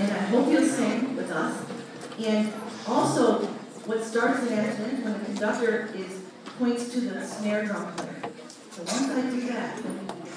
and I hope you'll sing with us. And also, what starts the management when the conductor is points to the snare drum player. So once I do that, then we can